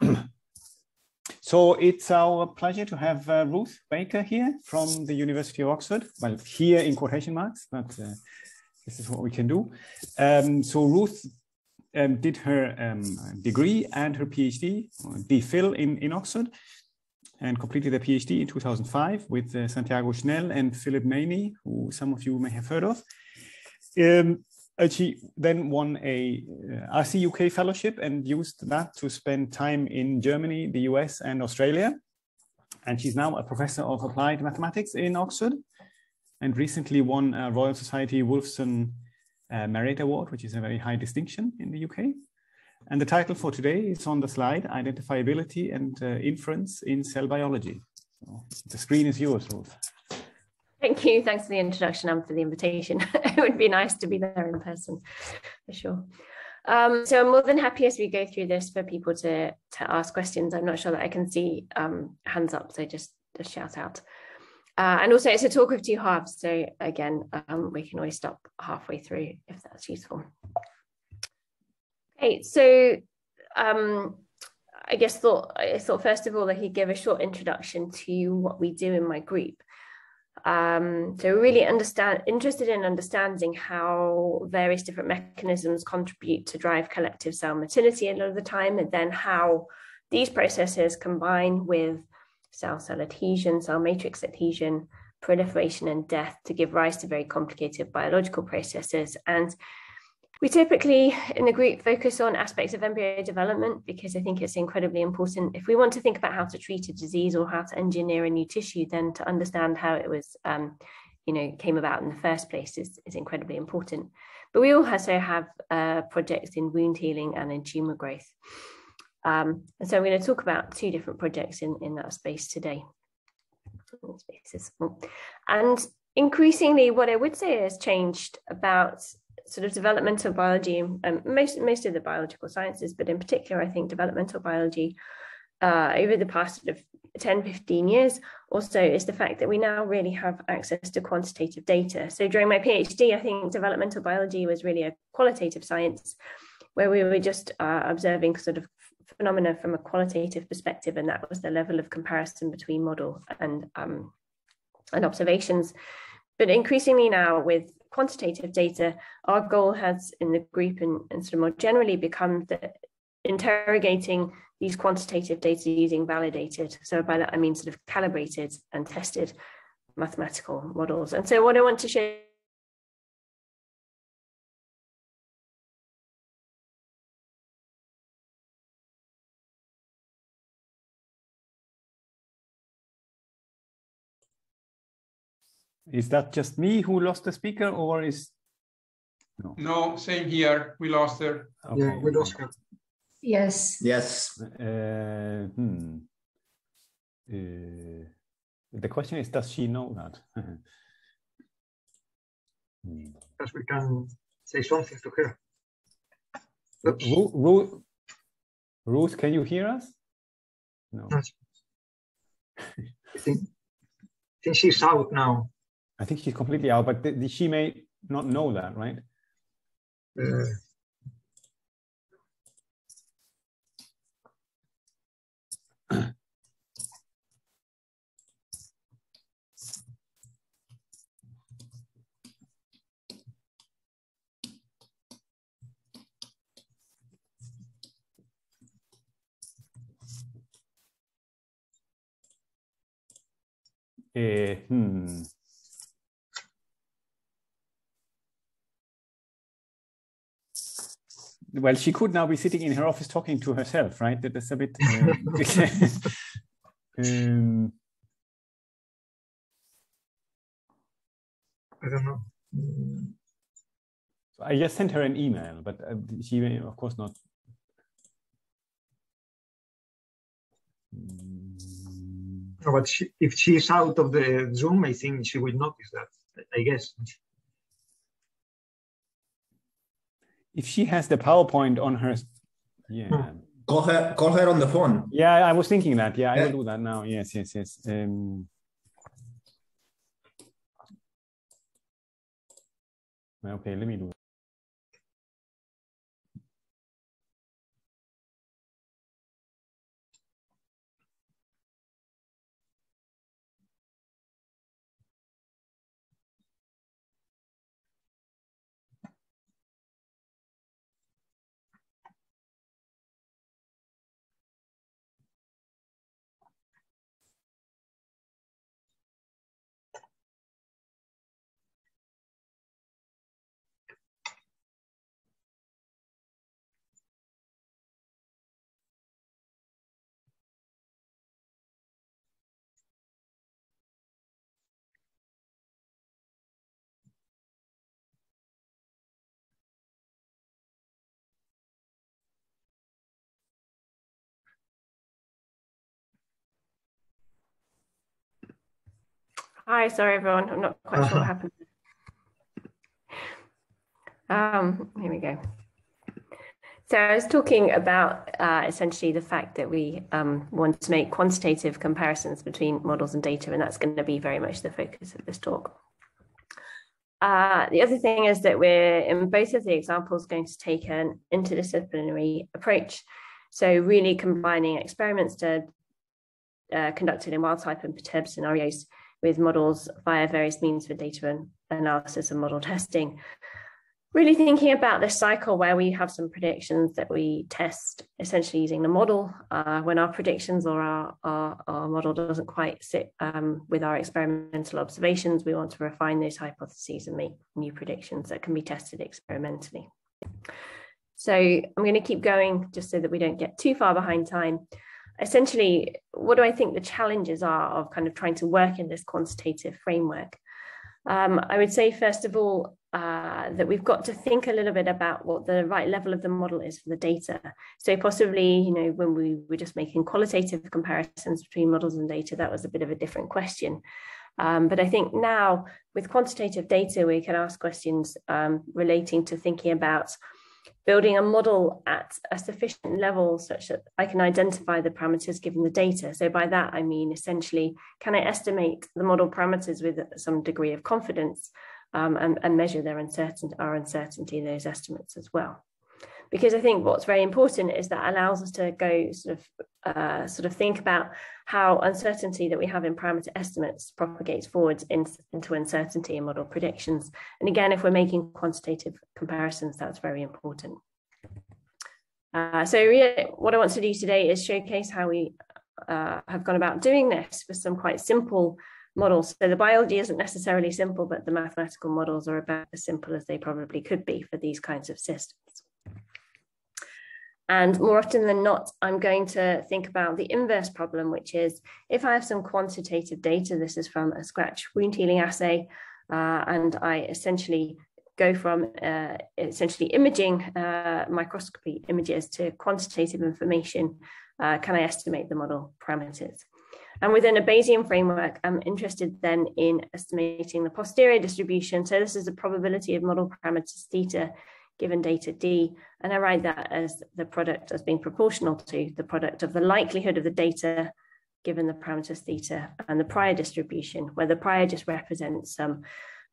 so it's our pleasure to have uh, Ruth Baker here from the University of Oxford. Well, here in quotation marks, but uh, this is what we can do. Um, so Ruth um, did her um, degree and her PhD, DPhil in, in Oxford, and completed a PhD in 2005 with uh, Santiago Schnell and Philip Maini, who some of you may have heard of. Um, she then won a uh, RC UK fellowship and used that to spend time in Germany, the US, and Australia. And she's now a professor of applied mathematics in Oxford and recently won a Royal Society Wolfson uh, Merit Award, which is a very high distinction in the UK. And the title for today is on the slide, Identifiability and uh, Inference in Cell Biology. So the screen is yours, Ruth. Thank you. Thanks for the introduction and for the invitation. it would be nice to be there in person, for sure. Um, so I'm more than happy as we go through this for people to, to ask questions. I'm not sure that I can see um, hands up, so just, just shout out. Uh, and also it's a talk of two halves. So again, um, we can always stop halfway through if that's useful. Okay, so um, I guess thought I thought first of all that he'd give a short introduction to what we do in my group. Um, so really understand interested in understanding how various different mechanisms contribute to drive collective cell motility a lot of the time, and then how these processes combine with cell-cell adhesion, cell matrix adhesion, proliferation and death to give rise to very complicated biological processes. And we typically in the group focus on aspects of embryo development because I think it's incredibly important. If we want to think about how to treat a disease or how to engineer a new tissue, then to understand how it was, um, you know, came about in the first place is, is incredibly important. But we also have uh, projects in wound healing and in tumor growth. Um, and so I'm going to talk about two different projects in, in that space today. And increasingly, what I would say has changed about sort of developmental biology, and um, most, most of the biological sciences, but in particular, I think developmental biology uh, over the past sort of 10, 15 years also is the fact that we now really have access to quantitative data. So during my PhD, I think developmental biology was really a qualitative science where we were just uh, observing sort of phenomena from a qualitative perspective, and that was the level of comparison between model and um, and observations. But increasingly now, with quantitative data, our goal has in the group and, and sort of more generally become the interrogating these quantitative data using validated. So by that I mean sort of calibrated and tested mathematical models. And so what I want to show Is that just me who lost the speaker or is no? No, same here. We lost her. Okay. Yeah, we lost her. Yes. Yes. Uh, hmm. Uh, the question is, does she know that? Because we can say something to her. Ruth, Ruth, can you hear us? No. I think, I think she's out now. I think she's completely out, but th- she may not know that, right? Uh, hmm. Well, she could now be sitting in her office talking to herself, right? That's a bit. Uh, um, I don't know. So I just sent her an email, but uh, she may, of course, not. No, but she, if she's out of the Zoom, I think she will notice that. I guess. If she has the PowerPoint on her, yeah. Hmm. Call her, call her on the phone. Yeah, I was thinking that. Yeah, I will do that now. Yes, yes, yes. Um, okay, let me do. Hi, sorry everyone, I'm not quite sure what happened. Um, here we go. So I was talking about uh, essentially the fact that we um, want to make quantitative comparisons between models and data, and that's going to be very much the focus of this talk. Uh, the other thing is that we're in both of the examples going to take an interdisciplinary approach. So really combining experiments to, uh, conducted in wild type and perturbed scenarios with models via various means for data analysis and model testing. Really thinking about this cycle where we have some predictions that we test essentially using the model uh, when our predictions or our, our, our model doesn't quite sit um, with our experimental observations we want to refine those hypotheses and make new predictions that can be tested experimentally. So i'm going to keep going just so that we don't get too far behind time essentially what do i think the challenges are of kind of trying to work in this quantitative framework um, I would say, first of all, uh, that we've got to think a little bit about what the right level of the model is for the data. So possibly, you know, when we were just making qualitative comparisons between models and data, that was a bit of a different question. Um, but I think now with quantitative data, we can ask questions um, relating to thinking about building a model at a sufficient level such that I can identify the parameters given the data. So by that, I mean, essentially, can I estimate the model parameters with some degree of confidence um, and, and, measure their uncertainty, our uncertainty in those estimates as well? Because I think what's very important is that allows us to go sort of uh, sort of think about how uncertainty that we have in parameter estimates propagates forwards in, into uncertainty in model predictions. And again, if we're making quantitative comparisons, that's very important. Uh, so what I want to do today is showcase how we uh, have gone about doing this with some quite simple models. So the biology isn't necessarily simple, but the mathematical models are about as simple as they probably could be for these kinds of systems. And more often than not, I'm going to think about the inverse problem, which is if I have some quantitative data, this is from a scratch wound healing assay, uh, and I essentially go from uh, essentially imaging uh, microscopy images to quantitative information, uh, can I estimate the model parameters? And within a Bayesian framework, I'm interested then in estimating the posterior distribution. So this is the probability of model parameters theta given data D, and I write that as the product as being proportional to the product of the likelihood of the data given the parameters theta and the prior distribution, where the prior just represents some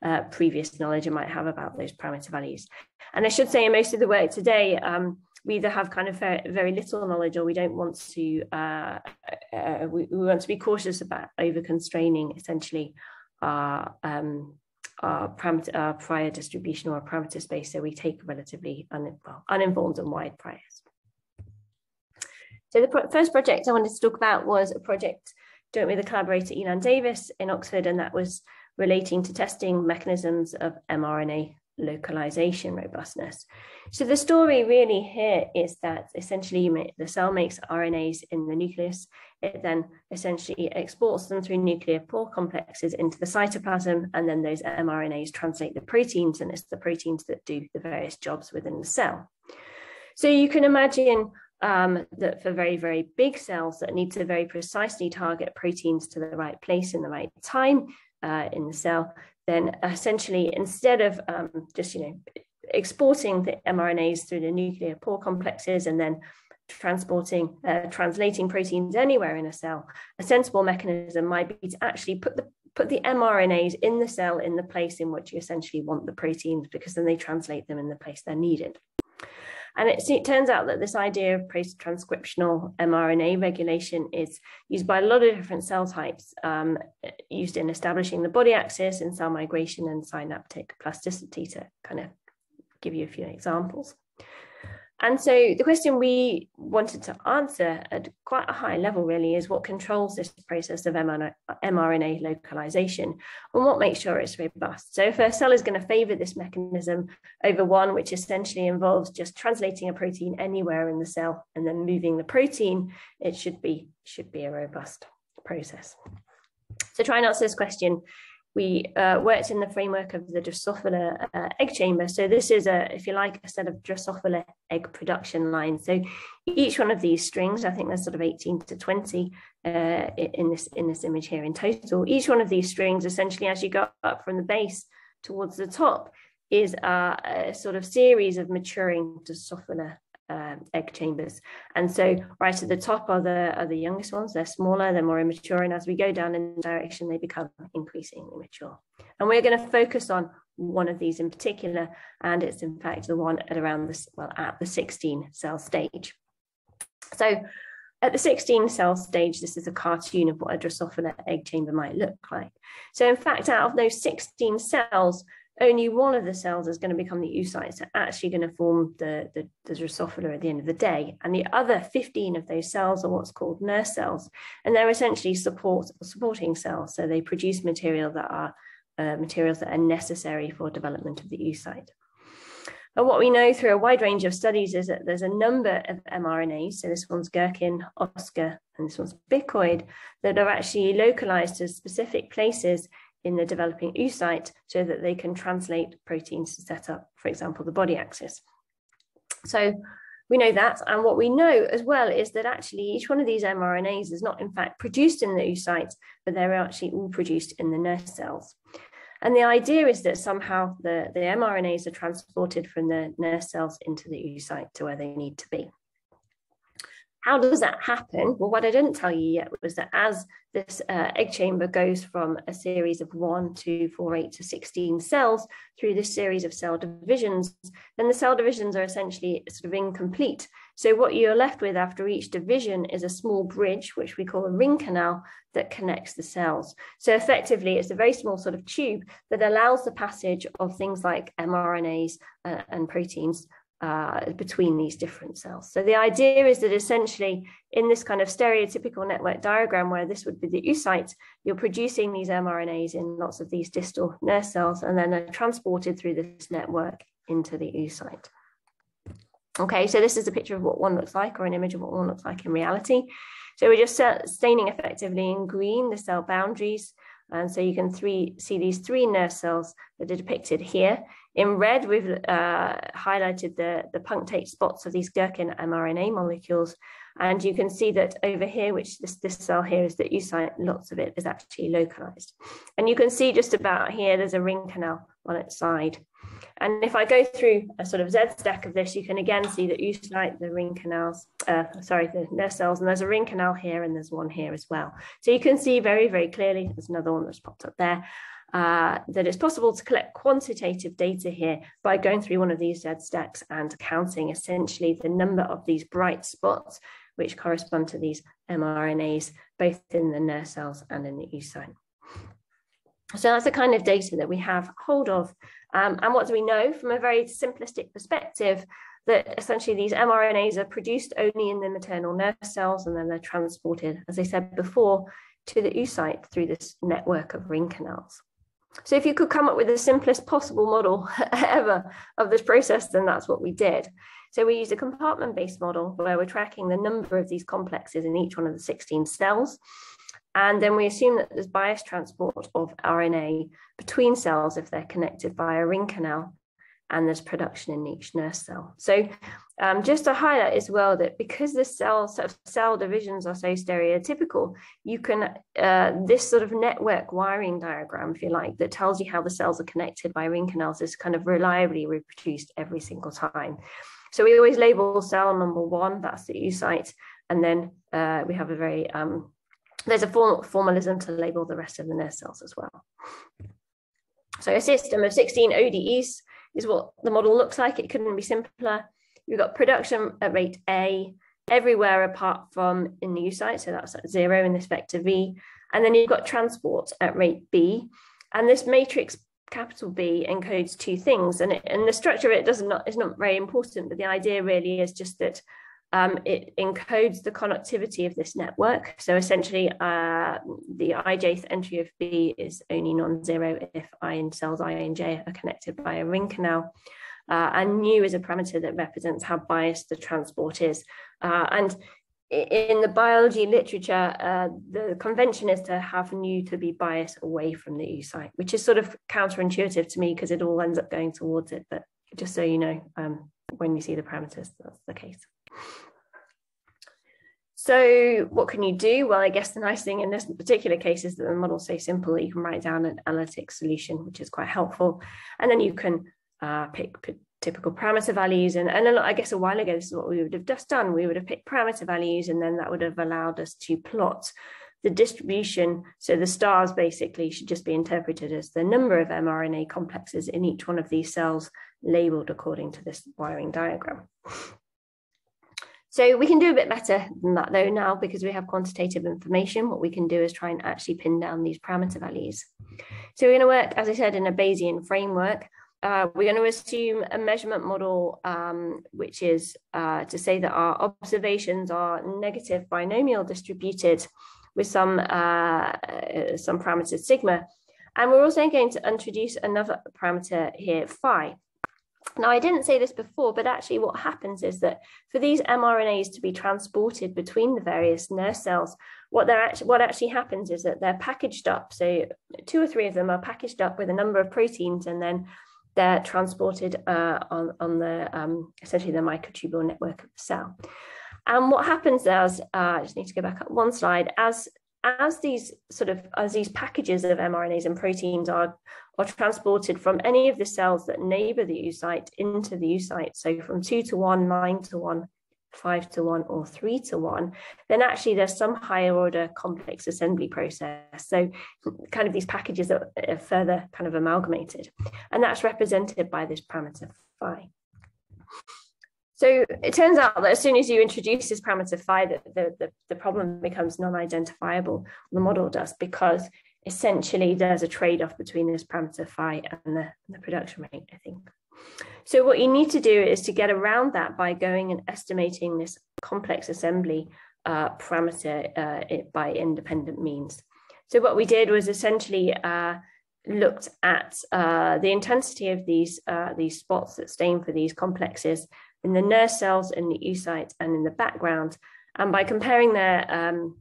uh, previous knowledge I might have about those parameter values. And I should say in most of the work today, um, we either have kind of very, little knowledge or we don't want to, uh, uh, we, we, want to be cautious about over constraining essentially our um, our, parameter, our prior distribution or our parameter space, so we take relatively un, well, uninformed and wide priors. So the pro first project I wanted to talk about was a project joint with the collaborator Ilan Davis in Oxford, and that was relating to testing mechanisms of mRNA localization robustness. So the story really here is that essentially the cell makes RNAs in the nucleus. It then essentially exports them through nuclear pore complexes into the cytoplasm, and then those mRNAs translate the proteins, and it's the proteins that do the various jobs within the cell. So you can imagine um, that for very, very big cells that need to very precisely target proteins to the right place in the right time uh, in the cell, then essentially instead of um, just you know exporting the mRNAs through the nuclear pore complexes and then transporting, uh, translating proteins anywhere in a cell, a sensible mechanism might be to actually put the put the mRNAs in the cell in the place in which you essentially want the proteins because then they translate them in the place they're needed. And it, it turns out that this idea of post-transcriptional mRNA regulation is used by a lot of different cell types, um, used in establishing the body axis in cell migration and synaptic plasticity to kind of give you a few examples. And so the question we wanted to answer at quite a high level really is what controls this process of mRNA localization and what makes sure it's robust. So if a cell is going to favor this mechanism over one, which essentially involves just translating a protein anywhere in the cell and then moving the protein, it should be, should be a robust process. So try and answer this question we uh, worked in the framework of the Drosophila uh, egg chamber. So this is a, if you like, a set of Drosophila egg production lines. So each one of these strings, I think there's sort of 18 to 20 uh, in this in this image here in total. Each one of these strings, essentially, as you go up from the base towards the top, is a, a sort of series of maturing Drosophila um, egg chambers. And so right at the top are the, are the youngest ones. They're smaller, they're more immature. And as we go down in the direction, they become increasingly mature. And we're going to focus on one of these in particular. And it's in fact the one at around this, well, at the 16 cell stage. So at the 16 cell stage, this is a cartoon of what a Drosophila egg chamber might look like. So in fact, out of those 16 cells, only one of the cells is going to become the oocytes are actually going to form the, the, the Drosophila at the end of the day. And the other 15 of those cells are what's called nurse cells. And they're essentially support, supporting cells. So they produce material that are uh, materials that are necessary for development of the oocyte. And what we know through a wide range of studies is that there's a number of mRNAs, so this one's gurken, oskar, and this one's bicoid, that are actually localized to specific places in the developing oocyte so that they can translate proteins to set up, for example, the body axis. So we know that. And what we know as well is that actually each one of these mRNAs is not in fact produced in the oocyte, but they're actually all produced in the nurse cells. And the idea is that somehow the, the mRNAs are transported from the nurse cells into the oocyte to where they need to be. How does that happen? Well, what I didn't tell you yet was that as this uh, egg chamber goes from a series of 1, 2, 4, 8 to 16 cells through this series of cell divisions, then the cell divisions are essentially sort of incomplete. So what you're left with after each division is a small bridge, which we call a ring canal, that connects the cells. So effectively, it's a very small sort of tube that allows the passage of things like mRNAs uh, and proteins uh, between these different cells. So the idea is that essentially in this kind of stereotypical network diagram where this would be the oocyte, you're producing these mRNAs in lots of these distal nurse cells and then they're transported through this network into the oocyte. Okay, so this is a picture of what one looks like or an image of what one looks like in reality. So we're just staining effectively in green the cell boundaries. And so you can three, see these three nurse cells that are depicted here. In red, we've uh, highlighted the, the punctate spots of these gurken mRNA molecules. And you can see that over here, which this, this cell here is the oocyte, lots of it is actually localized. And you can see just about here, there's a ring canal on its side. And if I go through a sort of Z stack of this, you can again see the oocyte, the ring canals, uh, sorry, the nurse cells, and there's a ring canal here and there's one here as well. So you can see very, very clearly, there's another one that's popped up there, uh, that it's possible to collect quantitative data here by going through one of these Z stacks and counting essentially the number of these bright spots which correspond to these mRNAs, both in the nurse cells and in the oocyte. So that's the kind of data that we have hold of. Um, and what do we know from a very simplistic perspective? That essentially these mRNAs are produced only in the maternal nurse cells and then they're transported, as I said before, to the oocyte through this network of ring canals. So if you could come up with the simplest possible model ever of this process, then that's what we did. So we used a compartment-based model where we're tracking the number of these complexes in each one of the 16 cells. And then we assume that there's bias transport of RNA between cells if they're connected by a ring canal and there's production in each nurse cell. So um, just to highlight as well that because the cell sort of cell divisions are so stereotypical, you can uh, this sort of network wiring diagram, if you like, that tells you how the cells are connected by ring canals is kind of reliably reproduced every single time. So we always label cell number one, that's the oocyte, and then uh, we have a very um, there's a form, formalism to label the rest of the nurse cells as well. So a system of 16 ODEs is what the model looks like. It couldn't be simpler. We've got production at rate A everywhere apart from in the oocyte, so that's at zero in this vector V. And then you've got transport at rate B. And this matrix capital B encodes two things. And, it, and the structure of it does not is not very important, but the idea really is just that um, it encodes the connectivity of this network. So essentially, uh, the ijth entry of B is only non-zero if ion cells I and J are connected by a ring canal. Uh, and nu is a parameter that represents how biased the transport is. Uh, and in the biology literature, uh, the convention is to have nu to be biased away from the oocyte, which is sort of counterintuitive to me because it all ends up going towards it. But just so you know, um, when you see the parameters, that's the case. So what can you do? Well, I guess the nice thing in this particular case is that the model's so simple that you can write down an analytic solution, which is quite helpful. And then you can uh, pick, typical parameter values. And, and I guess a while ago, this is what we would have just done. We would have picked parameter values, and then that would have allowed us to plot the distribution. So the stars basically should just be interpreted as the number of mRNA complexes in each one of these cells labeled according to this wiring diagram. So we can do a bit better than that though now because we have quantitative information. What we can do is try and actually pin down these parameter values. So we're going to work, as I said, in a Bayesian framework. Uh, we're going to assume a measurement model, um, which is uh, to say that our observations are negative binomial distributed with some, uh, some parameter sigma. And we're also going to introduce another parameter here, phi. Now, I didn't say this before, but actually what happens is that for these mRNAs to be transported between the various nurse cells, what they're actually, what actually happens is that they're packaged up. So two or three of them are packaged up with a number of proteins, and then they're transported uh, on, on the um, essentially the microtubule network of the cell. And what happens as, uh, I just need to go back up one slide, as as these sort of as these packages of mRNAs and proteins are are transported from any of the cells that neighbor the oocyte into the oocyte, so from two to one, nine to one, five to one or three to one, then actually there's some higher order complex assembly process. So kind of these packages are, are further kind of amalgamated. And that's represented by this parameter phi. So it turns out that as soon as you introduce this parameter phi, the, the, the, the problem becomes non-identifiable. The model does because essentially there's a trade-off between this parameter phi and the, the production rate, I think. So what you need to do is to get around that by going and estimating this complex assembly uh, parameter uh, by independent means. So what we did was essentially uh, looked at uh, the intensity of these, uh, these spots that stain for these complexes in the nurse cells, in the oocyte, and in the background. And by comparing their um,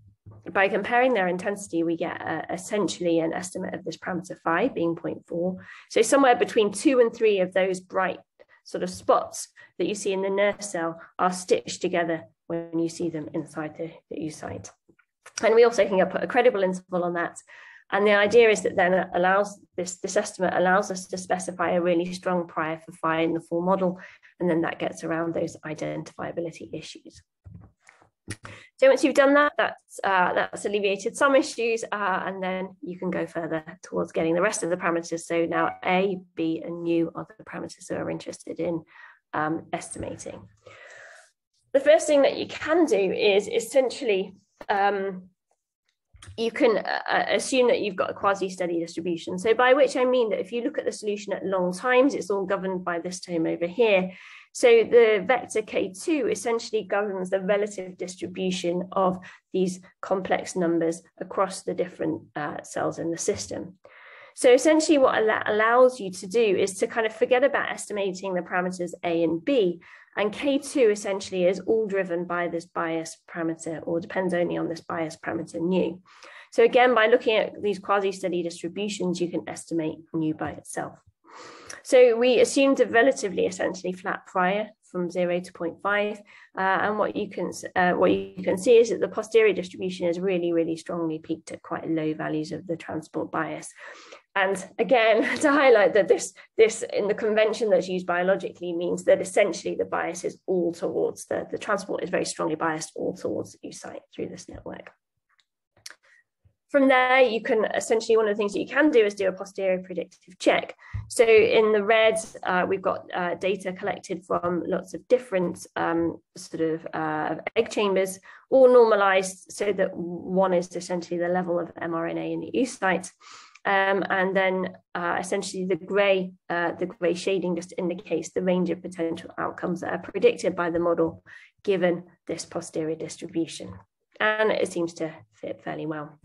by comparing their intensity, we get uh, essentially an estimate of this parameter phi being 0.4. So somewhere between two and three of those bright sort of spots that you see in the nurse cell are stitched together when you see them inside the, the oocyte. And we also can put a credible interval on that. And the idea is that then allows this, this estimate allows us to specify a really strong prior for phi in the full model. And then that gets around those identifiability issues. So once you've done that, that's, uh, that's alleviated some issues, uh, and then you can go further towards getting the rest of the parameters. So now A, B, and U are the parameters that we're interested in um, estimating. The first thing that you can do is essentially um, you can uh, uh assume that you've got a quasi-steady distribution. So by which I mean that if you look at the solution at long times, it's all governed by this term over here. So the vector K2 essentially governs the relative distribution of these complex numbers across the different uh, cells in the system. So essentially what allows you to do is to kind of forget about estimating the parameters A and B. And K2 essentially is all driven by this bias parameter or depends only on this bias parameter nu. So again, by looking at these quasi-steady distributions, you can estimate nu by itself. So we assumed a relatively essentially flat prior from 0 to 0.5. Uh, and what you can uh, what you can see is that the posterior distribution is really, really strongly peaked at quite low values of the transport bias. And again, to highlight that this, this in the convention that's used biologically means that essentially the bias is all towards the, the transport is very strongly biased all towards the site through this network. From there, you can essentially, one of the things that you can do is do a posterior predictive check. So in the red, uh, we've got uh, data collected from lots of different um, sort of uh, egg chambers, all normalized so that one is essentially the level of mRNA in the oocyte. Um, and then uh, essentially the gray, uh, the gray shading just indicates the range of potential outcomes that are predicted by the model given this posterior distribution. And it seems to fit fairly well.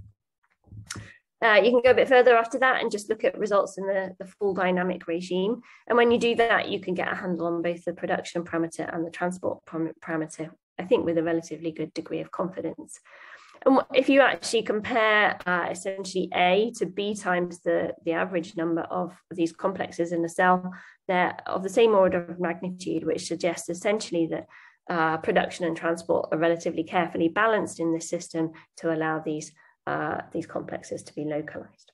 Uh, you can go a bit further after that and just look at results in the, the full dynamic regime. And when you do that, you can get a handle on both the production parameter and the transport parameter I think with a relatively good degree of confidence. And if you actually compare uh, essentially A to B times the, the average number of these complexes in a cell, they're of the same order of magnitude, which suggests essentially that uh, production and transport are relatively carefully balanced in this system to allow these, uh, these complexes to be localized.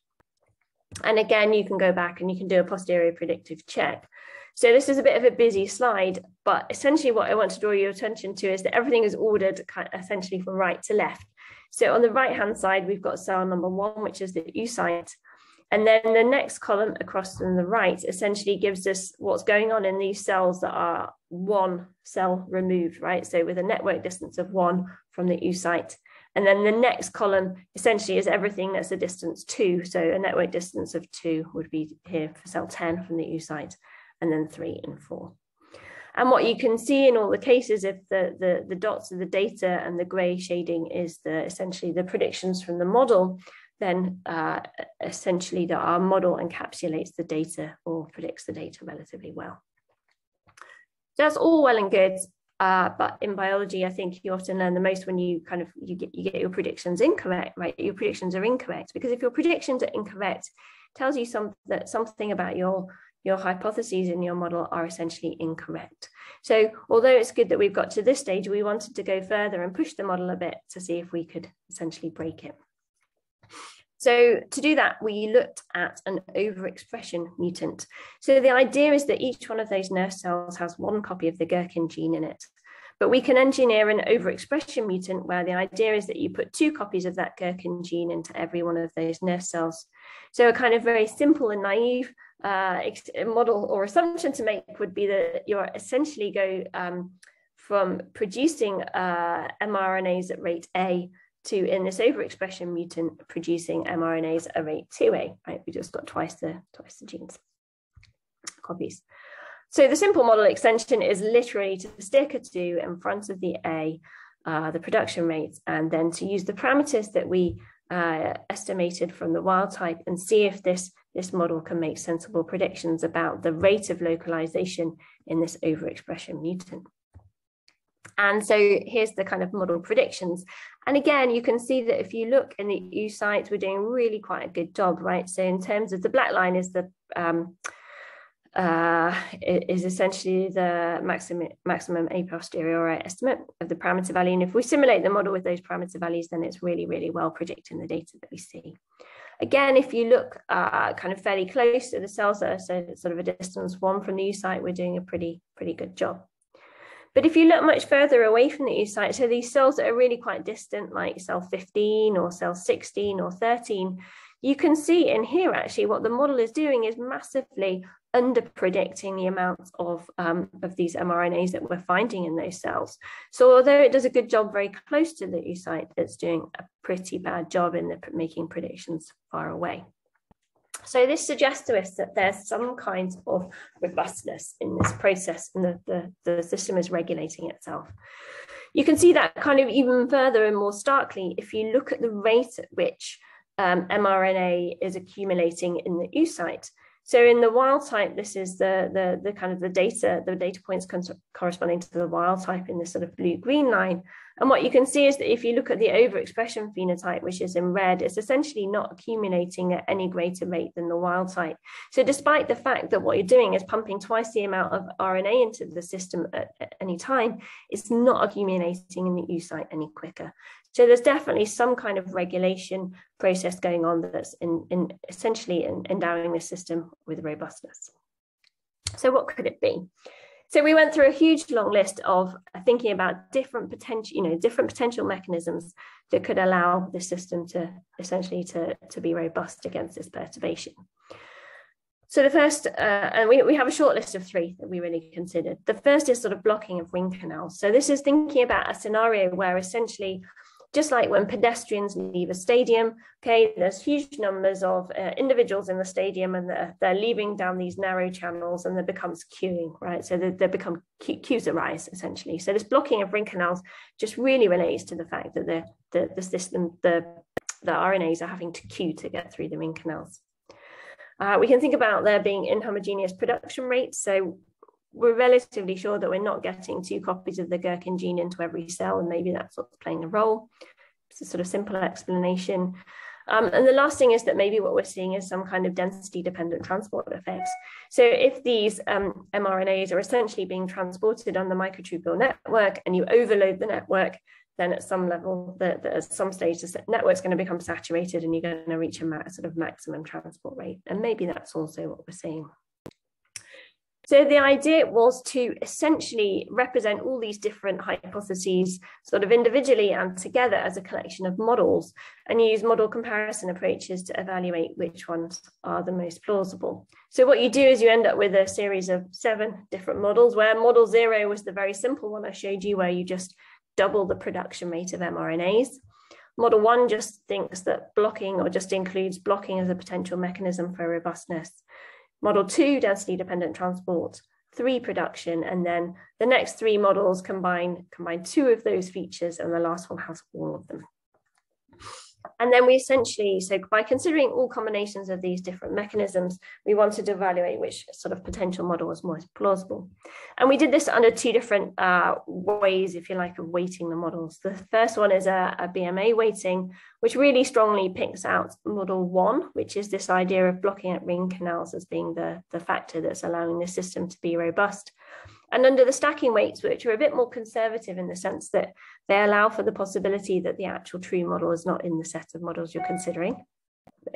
And again, you can go back and you can do a posterior predictive check. So this is a bit of a busy slide, but essentially what I want to draw your attention to is that everything is ordered essentially from right to left. So on the right-hand side, we've got cell number one, which is the oocyte. And then the next column across from the right essentially gives us what's going on in these cells that are one cell removed, right? So with a network distance of one from the oocyte. And then the next column essentially is everything that's a distance two. So a network distance of two would be here for cell 10 from the oocyte, and then three and four. And what you can see in all the cases, if the, the, the dots are the data and the gray shading is the essentially the predictions from the model, then uh, essentially that our model encapsulates the data or predicts the data relatively well. That's all well and good. Uh, but in biology, I think you often learn the most when you kind of you get you get your predictions incorrect, right? Your predictions are incorrect because if your predictions are incorrect, tells you some that something about your your hypotheses in your model are essentially incorrect. So although it's good that we've got to this stage, we wanted to go further and push the model a bit to see if we could essentially break it. So to do that, we looked at an overexpression mutant. So the idea is that each one of those nurse cells has one copy of the gurken gene in it. But we can engineer an overexpression mutant where the idea is that you put two copies of that gurken gene into every one of those nurse cells. So a kind of very simple and naive uh, model or assumption to make would be that you're essentially go um, from producing uh, mRNAs at rate A to in this overexpression mutant producing mRNAs at rate 2A, right? We just got twice the twice the genes copies. So the simple model extension is literally to stick a two in front of the A, uh, the production rates, and then to use the parameters that we uh, estimated from the wild type and see if this, this model can make sensible predictions about the rate of localization in this overexpression mutant. And so here's the kind of model predictions. And again, you can see that if you look in the oocytes, we're doing really quite a good job, right? So in terms of the black line is the um, uh, is essentially the maximum, maximum a posteriori estimate of the parameter value. And if we simulate the model with those parameter values, then it's really, really well predicting the data that we see. Again, if you look uh, kind of fairly close to the cells that are so sort of a distance one from the oocyte, we're doing a pretty, pretty good job. But if you look much further away from the oocyte, so these cells that are really quite distant, like cell 15 or cell 16 or 13, you can see in here actually what the model is doing is massively under predicting the amounts of, um, of these mRNAs that we're finding in those cells. So although it does a good job very close to the oocyte, it's doing a pretty bad job in the, making predictions far away. So this suggests to us that there's some kind of robustness in this process and the, the, the system is regulating itself. You can see that kind of even further and more starkly if you look at the rate at which um, mRNA is accumulating in the oocyte. So in the wild type, this is the, the, the kind of the data, the data points corresponding to the wild type in this sort of blue-green line. And what you can see is that if you look at the overexpression phenotype, which is in red, it's essentially not accumulating at any greater rate than the wild type. So despite the fact that what you're doing is pumping twice the amount of RNA into the system at, at any time, it's not accumulating in the oocyte any quicker. So there's definitely some kind of regulation process going on that's in, in essentially in, endowing the system with robustness. So what could it be? So we went through a huge long list of thinking about different potential, you know, different potential mechanisms that could allow the system to essentially to, to be robust against this perturbation. So the first, uh, and we, we have a short list of three that we really considered. The first is sort of blocking of ring canals. So this is thinking about a scenario where essentially just like when pedestrians leave a stadium, okay, there's huge numbers of uh, individuals in the stadium and they're, they're leaving down these narrow channels and there becomes queuing, right? So they, they become queues arise essentially. So this blocking of ring canals just really relates to the fact that the, the, the system, the, the RNAs are having to queue to get through the ring canals. Uh, we can think about there being inhomogeneous production rates. So we're relatively sure that we're not getting two copies of the gurken gene into every cell, and maybe that's what's playing a role. It's a sort of simple explanation. Um, and the last thing is that maybe what we're seeing is some kind of density dependent transport effects. So if these um, mRNAs are essentially being transported on the microtubule network and you overload the network, then at some level, the, at some stage, the network's going to become saturated and you're going to reach a sort of maximum transport rate. And maybe that's also what we're seeing. So the idea was to essentially represent all these different hypotheses sort of individually and together as a collection of models and use model comparison approaches to evaluate which ones are the most plausible. So what you do is you end up with a series of seven different models where model zero was the very simple one I showed you where you just double the production rate of mRNAs. Model one just thinks that blocking or just includes blocking as a potential mechanism for robustness. Model two, density dependent transport, three production, and then the next three models combine, combine two of those features and the last one has all of them. And then we essentially, so by considering all combinations of these different mechanisms, we wanted to evaluate which sort of potential model was most plausible. And we did this under two different uh, ways, if you like, of weighting the models. The first one is a, a BMA weighting, which really strongly picks out model one, which is this idea of blocking at ring canals as being the, the factor that's allowing the system to be robust. And under the stacking weights, which are a bit more conservative in the sense that they allow for the possibility that the actual true model is not in the set of models you're considering,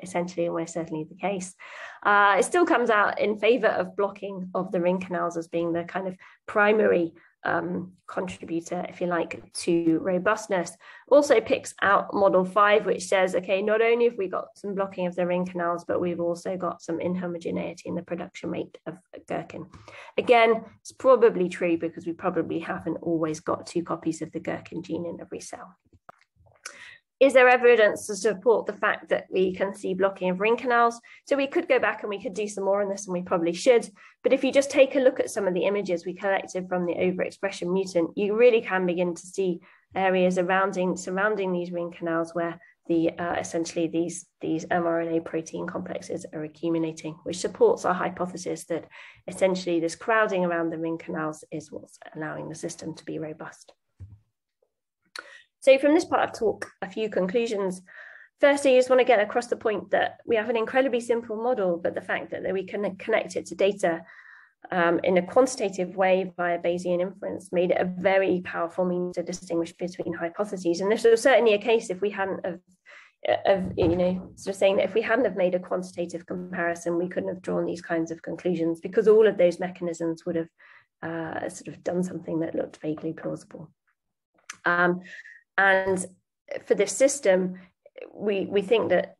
essentially almost certainly the case. Uh, it still comes out in favor of blocking of the ring canals as being the kind of primary um, contributor, if you like, to robustness. Also picks out model five, which says, okay, not only have we got some blocking of the ring canals, but we've also got some inhomogeneity in the production rate of gurken. Again, it's probably true because we probably haven't always got two copies of the gurken gene in every cell is there evidence to support the fact that we can see blocking of ring canals? So we could go back and we could do some more on this, and we probably should. But if you just take a look at some of the images we collected from the overexpression mutant, you really can begin to see areas surrounding surrounding these ring canals where the uh, essentially these these mRNA protein complexes are accumulating, which supports our hypothesis that essentially this crowding around the ring canals is what's allowing the system to be robust. So from this part of talk, a few conclusions. Firstly, I just want to get across the point that we have an incredibly simple model, but the fact that, that we can connect it to data um, in a quantitative way via Bayesian inference made it a very powerful means to distinguish between hypotheses. And this was certainly a case if we hadn't of, of you know sort of saying that if we hadn't have made a quantitative comparison, we couldn't have drawn these kinds of conclusions because all of those mechanisms would have uh, sort of done something that looked vaguely plausible. Um, and for this system, we, we think that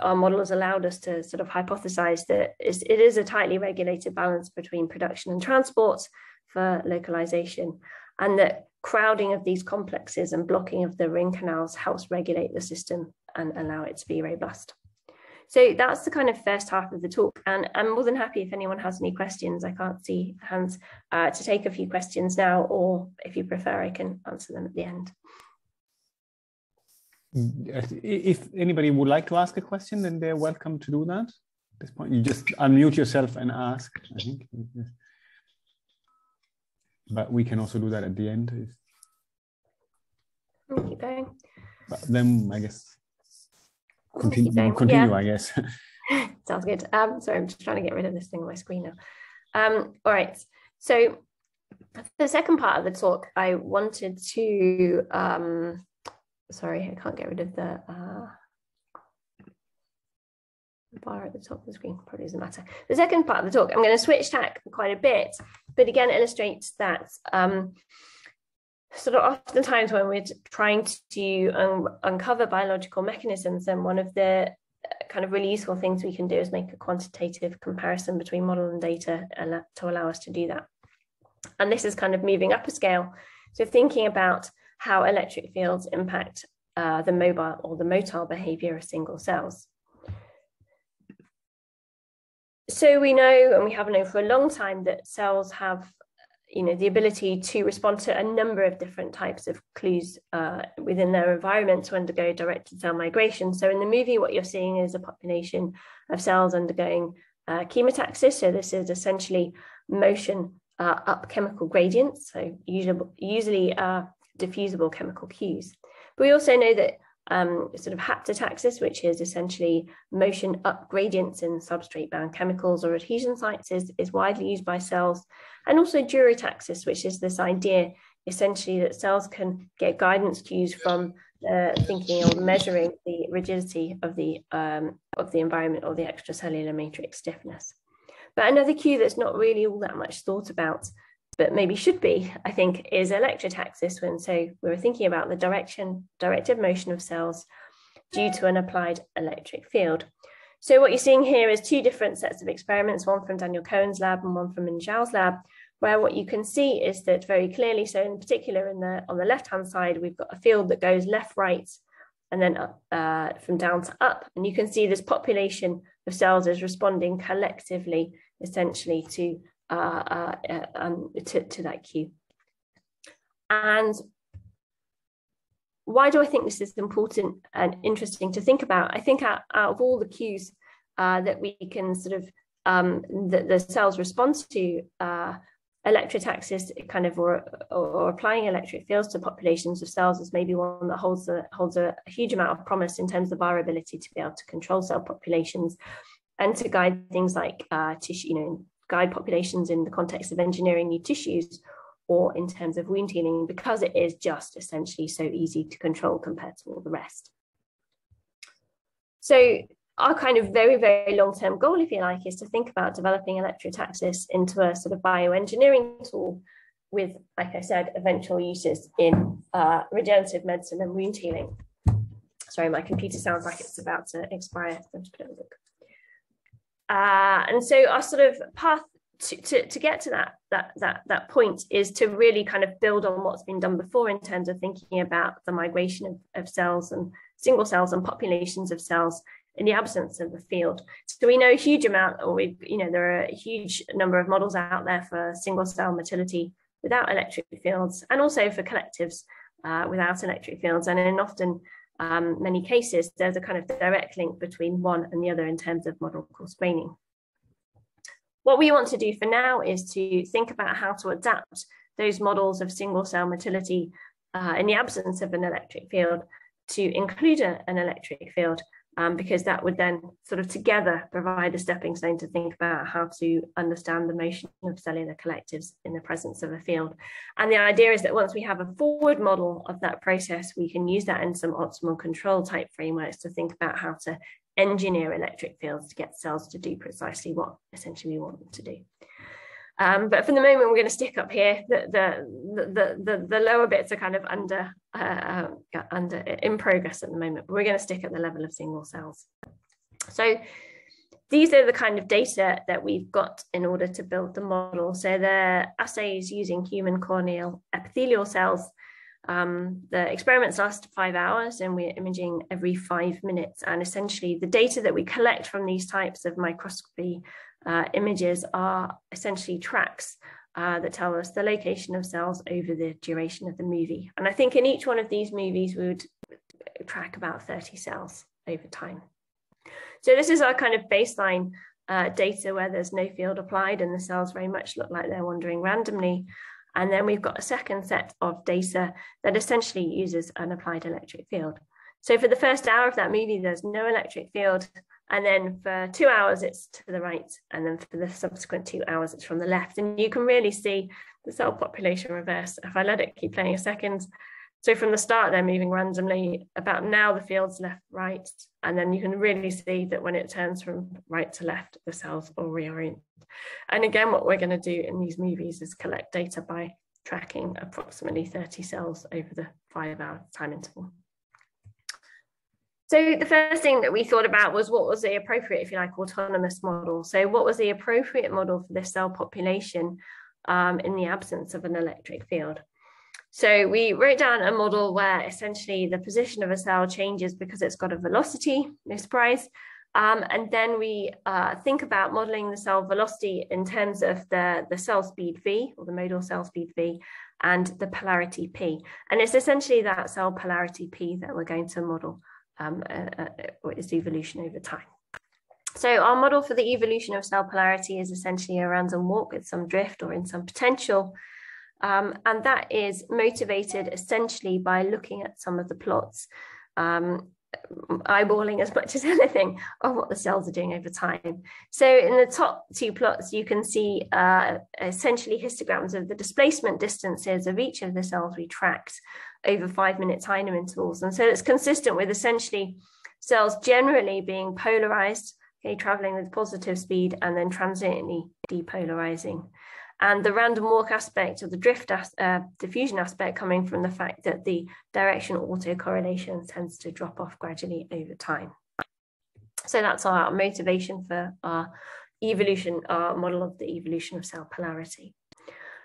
our model has allowed us to sort of hypothesize that it is a tightly regulated balance between production and transport for localization, and that crowding of these complexes and blocking of the ring canals helps regulate the system and allow it to be robust. So that's the kind of first half of the talk. And I'm more than happy if anyone has any questions. I can't see hands uh, to take a few questions now, or if you prefer, I can answer them at the end. If anybody would like to ask a question, then they're welcome to do that. At this point, you just unmute yourself and ask. I think, but we can also do that at the end. Keep going. But then I guess continue. Continue, yeah. I guess. Sounds good. Um, sorry, I'm just trying to get rid of this thing on my screen now. Um, all right. So the second part of the talk, I wanted to um, sorry, I can't get rid of the uh, bar at the top of the screen, probably doesn't matter. The second part of the talk, I'm going to switch tack quite a bit, but again illustrates that um, sort of oftentimes when we're trying to un uncover biological mechanisms, and one of the uh, kind of really useful things we can do is make a quantitative comparison between model and data to allow us to do that. And this is kind of moving up a scale. So thinking about how electric fields impact uh, the mobile or the motile behavior of single cells. So we know, and we have known for a long time, that cells have you know, the ability to respond to a number of different types of clues uh, within their environment to undergo directed cell migration. So in the movie, what you're seeing is a population of cells undergoing uh, chemotaxis. So this is essentially motion uh, up chemical gradients, so usually, usually uh, diffusible chemical cues. But we also know that um, sort of haptotaxis, which is essentially motion up gradients in substrate bound chemicals or adhesion sites, is, is widely used by cells. And also durotaxis, which is this idea essentially that cells can get guidance cues from uh, thinking or measuring the rigidity of the um, of the environment or the extracellular matrix stiffness. But another cue that's not really all that much thought about, but maybe should be, I think, is electrotaxis. When so we were thinking about the direction, directed motion of cells due to an applied electric field. So what you're seeing here is two different sets of experiments, one from Daniel Cohen's lab and one from Min Zhao's lab, where what you can see is that very clearly, so in particular in the on the left-hand side, we've got a field that goes left, right, and then up, uh, from down to up. And you can see this population of cells is responding collectively, essentially, to, uh, uh, uh um, to, to, that cue. And why do I think this is important and interesting to think about? I think out, out of all the cues uh, that we can sort of, um, that the cells respond to, uh, electrotaxis kind of or, or, applying electric fields to populations of cells is maybe one that holds a holds a, huge amount of promise in terms of our ability to be able to control cell populations and to guide things like uh, tissue, you know, guide populations in the context of engineering new tissues or in terms of wound healing because it is just essentially so easy to control compared to all the rest. So our kind of very, very long-term goal, if you like, is to think about developing electrotaxis into a sort of bioengineering tool with, like I said, eventual uses in uh, regenerative medicine and wound healing. Sorry, my computer sounds like it's about to expire. Uh, and so our sort of path to, to, to get to that, that, that, that point is to really kind of build on what's been done before in terms of thinking about the migration of, of cells and single cells and populations of cells in the absence of the field. So we know a huge amount, or we, you know, there are a huge number of models out there for single cell motility without electric fields, and also for collectives uh, without electric fields. And in often um, many cases, there's a kind of direct link between one and the other in terms of model coarse graining. What we want to do for now is to think about how to adapt those models of single cell motility uh, in the absence of an electric field to include a, an electric field um, because that would then sort of together provide a stepping stone to think about how to understand the motion of cellular collectives in the presence of a field. And the idea is that once we have a forward model of that process, we can use that in some optimal control type frameworks to think about how to engineer electric fields to get cells to do precisely what essentially we want them to do. Um, but for the moment, we're going to stick up here. The, the, the, the, the lower bits are kind of under, uh, uh, under in progress at the moment, but we're going to stick at the level of single cells. So these are the kind of data that we've got in order to build the model. So the assays using human corneal epithelial cells. Um, the experiments last five hours and we're imaging every five minutes. And essentially the data that we collect from these types of microscopy uh, images are essentially tracks uh, that tell us the location of cells over the duration of the movie. And I think in each one of these movies, we would track about 30 cells over time. So this is our kind of baseline uh, data where there's no field applied and the cells very much look like they're wandering randomly. And then we've got a second set of data that essentially uses an applied electric field. So for the first hour of that movie, there's no electric field. And then for two hours, it's to the right. And then for the subsequent two hours, it's from the left. And you can really see the cell population reverse. If I let it keep playing a second. So from the start, they're moving randomly. About now, the field's left, right. And then you can really see that when it turns from right to left, the cells will reorient. And again, what we're going to do in these movies is collect data by tracking approximately 30 cells over the five hour time interval. So the first thing that we thought about was what was the appropriate, if you like, autonomous model. So what was the appropriate model for this cell population um, in the absence of an electric field? So we wrote down a model where essentially the position of a cell changes because it's got a velocity, no surprise. Um, and then we uh, think about modeling the cell velocity in terms of the, the cell speed V or the modal cell speed V and the polarity P. And it's essentially that cell polarity P that we're going to model um, uh, uh, its evolution over time. So our model for the evolution of cell polarity is essentially a random walk with some drift or in some potential. Um, and that is motivated essentially by looking at some of the plots, um, eyeballing as much as anything of what the cells are doing over time. So in the top two plots, you can see uh, essentially histograms of the displacement distances of each of the cells we tracked over five minute time intervals. And so it's consistent with essentially cells generally being polarized, okay, traveling with positive speed and then transiently depolarizing. And the random walk aspect or the drift as, uh, diffusion aspect coming from the fact that the direction autocorrelation tends to drop off gradually over time. So that's our motivation for our evolution, our model of the evolution of cell polarity.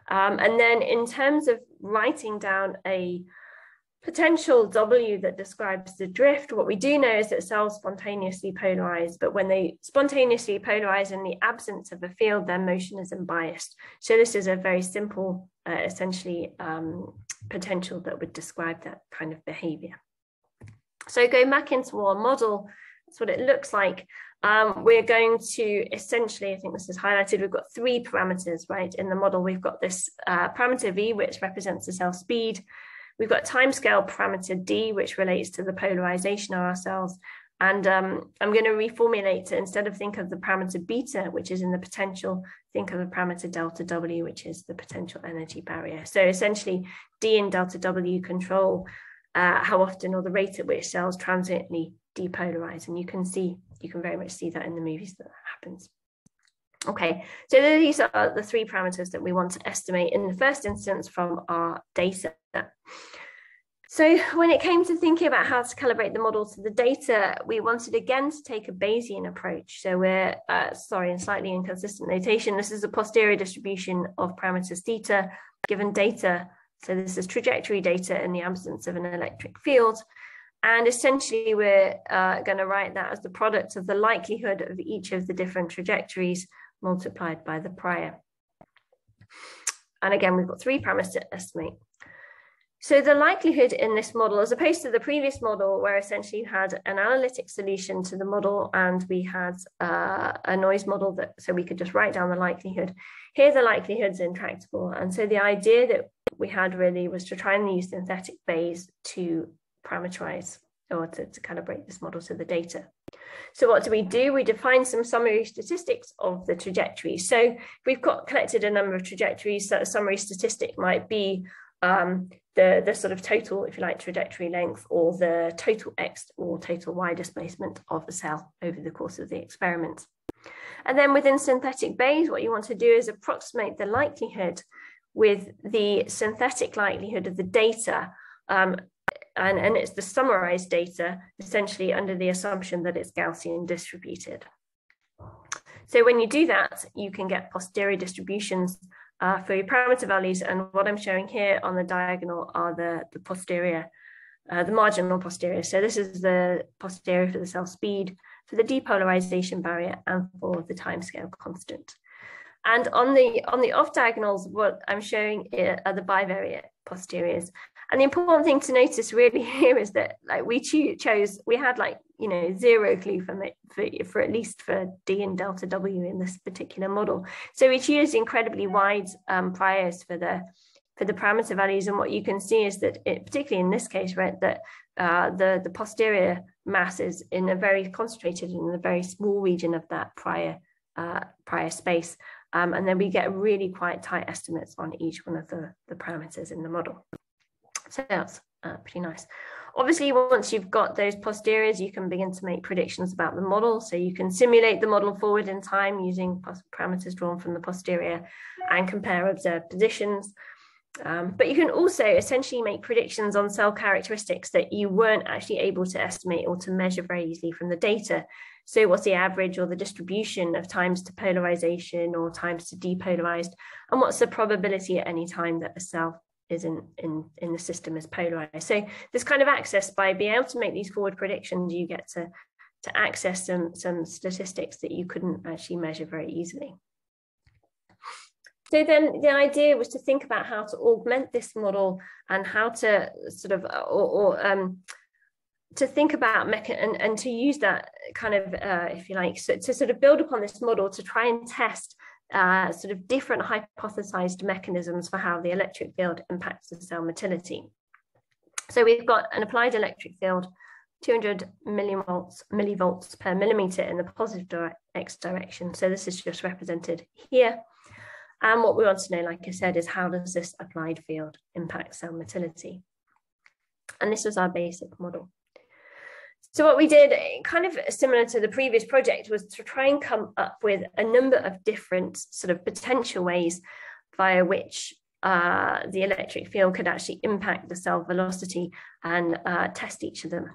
Um, and then in terms of writing down a potential W that describes the drift, what we do know is that cells spontaneously polarize, but when they spontaneously polarize in the absence of a field, their motion is unbiased. So this is a very simple, uh, essentially, um, potential that would describe that kind of behavior. So going back into our model, that's what it looks like. Um, we're going to essentially, I think this is highlighted, we've got three parameters, right? In the model, we've got this uh, parameter V, which represents the cell speed, We've got timescale parameter D, which relates to the polarization of our cells. And um, I'm going to reformulate it instead of think of the parameter beta, which is in the potential, think of the parameter delta W, which is the potential energy barrier. So essentially, D and delta W control uh, how often or the rate at which cells transiently depolarize. And you can see, you can very much see that in the movies that, that happens. Okay, so these are the three parameters that we want to estimate in the first instance from our data. So when it came to thinking about how to calibrate the model to the data, we wanted again to take a Bayesian approach. So we're, uh, sorry, in slightly inconsistent notation, this is a posterior distribution of parameters theta given data. So this is trajectory data in the absence of an electric field. And essentially we're uh, gonna write that as the product of the likelihood of each of the different trajectories multiplied by the prior. And again, we've got three parameters to estimate. So the likelihood in this model, as opposed to the previous model, where essentially you had an analytic solution to the model and we had uh, a noise model that so we could just write down the likelihood. Here the likelihood's intractable. And so the idea that we had really was to try and use synthetic Bayes to parameterize or to, to calibrate this model to the data. So what do we do? We define some summary statistics of the trajectory. So we've got collected a number of trajectories. So a summary statistic might be um, the, the sort of total, if you like, trajectory length or the total X or total Y displacement of the cell over the course of the experiment. And then within synthetic Bayes, what you want to do is approximate the likelihood with the synthetic likelihood of the data um, and, and it's the summarized data essentially under the assumption that it's Gaussian distributed. So when you do that, you can get posterior distributions uh, for your parameter values. And what I'm showing here on the diagonal are the, the posterior, uh, the marginal posterior. So this is the posterior for the cell speed, for the depolarization barrier, and for the timescale constant. And on the on the off diagonals, what I'm showing are the bivariate posteriors. And the important thing to notice really here is that like we chose, we had like, you know, zero clue from it for, for at least for D and delta W in this particular model. So we choose incredibly wide um, priors for the for the parameter values. And what you can see is that it, particularly in this case, right, that uh, the, the posterior mass is in a very concentrated in a very small region of that prior uh, prior space. Um, and then we get really quite tight estimates on each one of the, the parameters in the model. So that's uh, pretty nice. Obviously, once you've got those posteriors, you can begin to make predictions about the model. So you can simulate the model forward in time using parameters drawn from the posterior and compare observed positions. Um, but you can also essentially make predictions on cell characteristics that you weren't actually able to estimate or to measure very easily from the data. So what's the average or the distribution of times to polarization or times to depolarized? And what's the probability at any time that a cell is in, in, in the system is polarized? So this kind of access by being able to make these forward predictions, you get to, to access some, some statistics that you couldn't actually measure very easily. So then the idea was to think about how to augment this model and how to sort of or, or um, to think about and, and to use that kind of, uh, if you like, so, to sort of build upon this model to try and test uh, sort of different hypothesized mechanisms for how the electric field impacts the cell motility. So we've got an applied electric field, 200 millivolts, millivolts per millimeter in the positive x direction. So this is just represented here. And what we want to know, like I said, is how does this applied field impact cell motility? And this was our basic model. So what we did, kind of similar to the previous project, was to try and come up with a number of different sort of potential ways via which uh, the electric field could actually impact the cell velocity and uh, test each of them.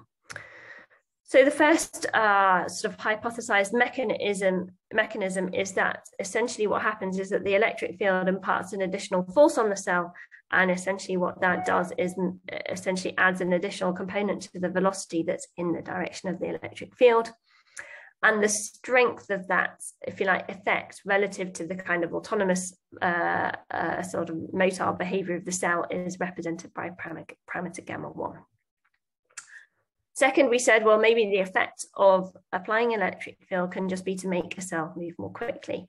So the first uh, sort of hypothesized mechanism mechanism is that essentially what happens is that the electric field imparts an additional force on the cell, and essentially what that does is essentially adds an additional component to the velocity that's in the direction of the electric field. And the strength of that, if you like, effect relative to the kind of autonomous uh, uh, sort of motile behavior of the cell is represented by parameter, parameter gamma 1. Second, we said, well, maybe the effect of applying electric field can just be to make a cell move more quickly.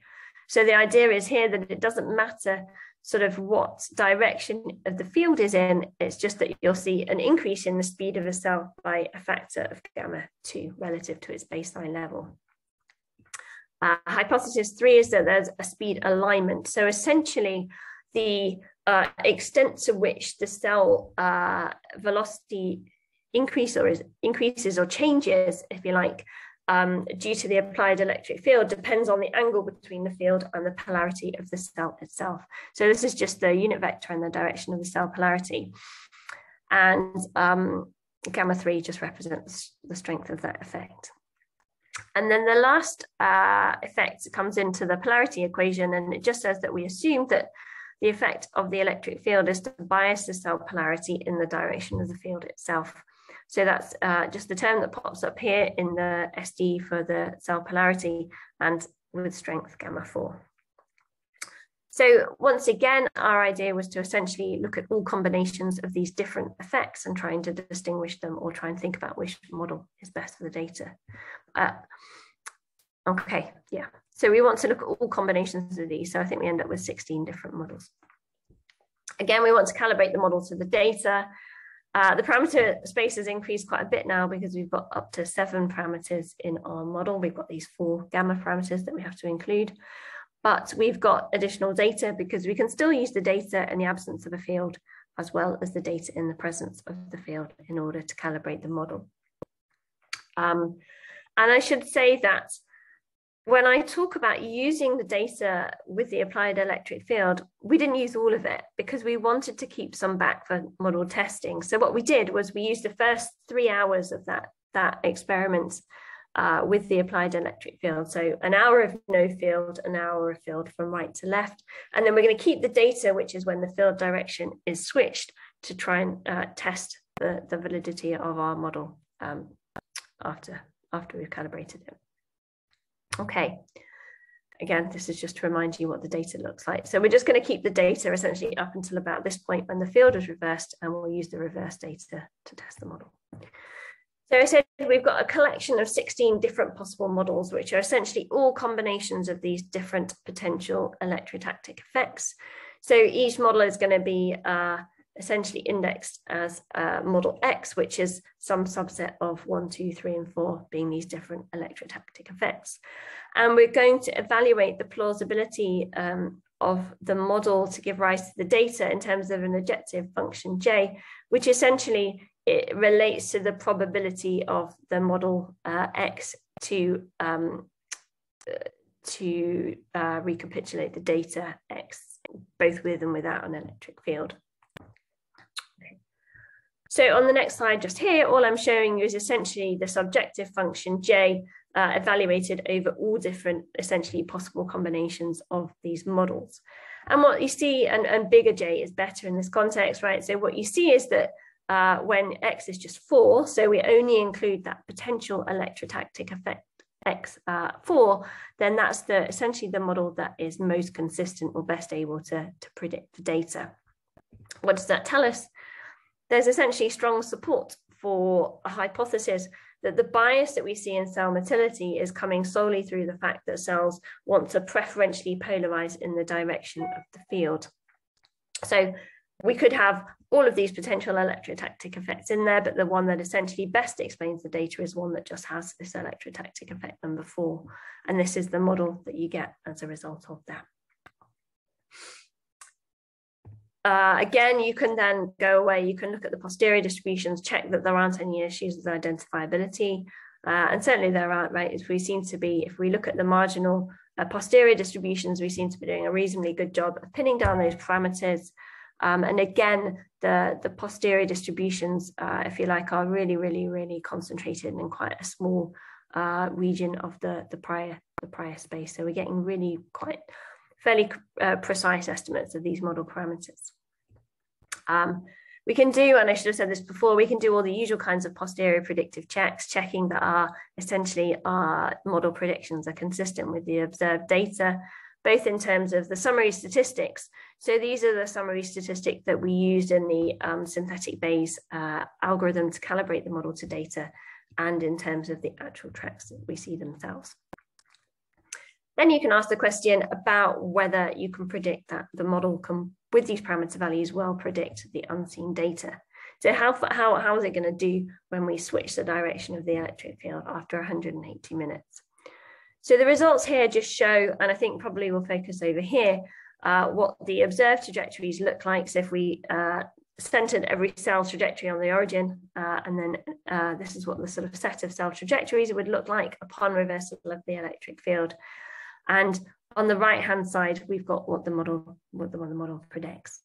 So the idea is here that it doesn't matter sort of what direction of the field is in, it's just that you'll see an increase in the speed of a cell by a factor of gamma 2 relative to its baseline level. Uh, hypothesis three is that there's a speed alignment. So essentially, the uh, extent to which the cell uh, velocity increase or is, increases or changes, if you like, um, due to the applied electric field depends on the angle between the field and the polarity of the cell itself. So this is just the unit vector and the direction of the cell polarity. And um, gamma 3 just represents the strength of that effect. And then the last uh, effect comes into the polarity equation, and it just says that we assume that the effect of the electric field is to bias the cell polarity in the direction of the field itself. So that's uh, just the term that pops up here in the SD for the cell polarity and with strength gamma 4. So once again, our idea was to essentially look at all combinations of these different effects and trying to distinguish them or try and think about which model is best for the data. Uh, okay, yeah. So we want to look at all combinations of these. So I think we end up with 16 different models. Again, we want to calibrate the model to the data uh, the parameter space has increased quite a bit now because we've got up to seven parameters in our model. We've got these four gamma parameters that we have to include, but we've got additional data because we can still use the data in the absence of a field as well as the data in the presence of the field in order to calibrate the model. Um, and I should say that when I talk about using the data with the applied electric field, we didn't use all of it because we wanted to keep some back for model testing. So what we did was we used the first three hours of that, that experiment uh, with the applied electric field. So an hour of no field, an hour of field from right to left. And then we're going to keep the data, which is when the field direction is switched to try and uh, test the, the validity of our model um, after, after we've calibrated it. Okay. Again, this is just to remind you what the data looks like. So we're just going to keep the data essentially up until about this point when the field is reversed and we'll use the reverse data to test the model. So I said we've got a collection of 16 different possible models, which are essentially all combinations of these different potential electrotactic effects. So each model is going to be uh, essentially indexed as uh, model X, which is some subset of one, two, three, and four being these different electrotactic effects. And we're going to evaluate the plausibility um, of the model to give rise to the data in terms of an objective function J, which essentially it relates to the probability of the model uh, X to um, to uh, recapitulate the data X, both with and without an electric field. So on the next slide, just here, all I'm showing you is essentially the subjective function J uh, evaluated over all different essentially possible combinations of these models. And what you see, and, and bigger J is better in this context, right? So what you see is that uh, when X is just four, so we only include that potential electrotactic effect X uh, four, then that's the essentially the model that is most consistent or best able to, to predict the data. What does that tell us? There's essentially strong support for a hypothesis that the bias that we see in cell motility is coming solely through the fact that cells want to preferentially polarize in the direction of the field. So we could have all of these potential electrotactic effects in there, but the one that essentially best explains the data is one that just has this electrotactic effect number four. And this is the model that you get as a result of that. Uh, again, you can then go away, you can look at the posterior distributions, check that there aren't any issues with identifiability. Uh, and certainly there aren't, right? If we seem to be, if we look at the marginal uh, posterior distributions, we seem to be doing a reasonably good job of pinning down those parameters. Um, and again, the, the posterior distributions, uh, if you like, are really, really, really concentrated in quite a small uh, region of the, the prior the prior space. So we're getting really quite fairly uh, precise estimates of these model parameters. Um, we can do, and I should have said this before, we can do all the usual kinds of posterior predictive checks, checking that our essentially our model predictions are consistent with the observed data both in terms of the summary statistics. So these are the summary statistics that we used in the um, synthetic Bayes uh, algorithm to calibrate the model to data and in terms of the actual tracks that we see themselves. Then you can ask the question about whether you can predict that the model can, with these parameter values, well predict the unseen data. So how, how, how is it going to do when we switch the direction of the electric field after 180 minutes? So the results here just show, and I think probably we'll focus over here, uh, what the observed trajectories look like. So if we uh, centered every cell trajectory on the origin, uh, and then uh, this is what the sort of set of cell trajectories would look like upon reversal of the electric field. And on the right-hand side, we've got what the model, what the, what the model predicts.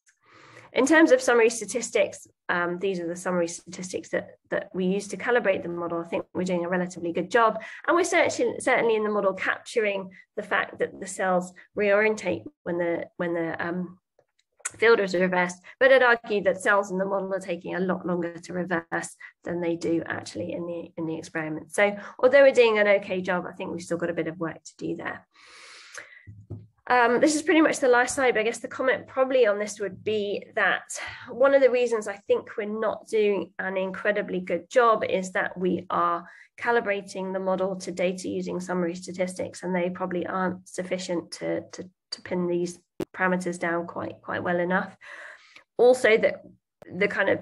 In terms of summary statistics, um, these are the summary statistics that, that we use to calibrate the model. I think we're doing a relatively good job. And we're certainly, certainly in the model capturing the fact that the cells reorientate when the, when the um, is reversed. But I'd argue that cells in the model are taking a lot longer to reverse than they do actually in the, in the experiment. So although we're doing an okay job, I think we've still got a bit of work to do there. Um, this is pretty much the last slide, but I guess the comment probably on this would be that one of the reasons I think we're not doing an incredibly good job is that we are calibrating the model to data using summary statistics, and they probably aren't sufficient to, to, to pin these parameters down quite, quite well enough. Also, that the kind of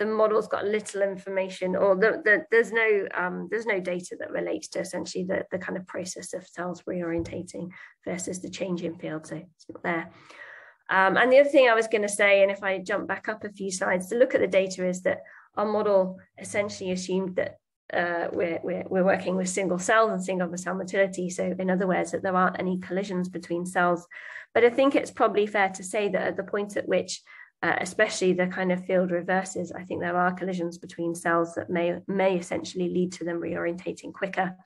the model's got little information or the, the, there's no um, there's no data that relates to essentially the, the kind of process of cells reorientating versus the change in field so it's not there um, and the other thing I was going to say and if I jump back up a few slides to look at the data is that our model essentially assumed that uh, we're, we're, we're working with single cells and single cell motility. So in other words, that there aren't any collisions between cells. But I think it's probably fair to say that at the point at which uh, especially the kind of field reverses, I think there are collisions between cells that may, may essentially lead to them reorientating quicker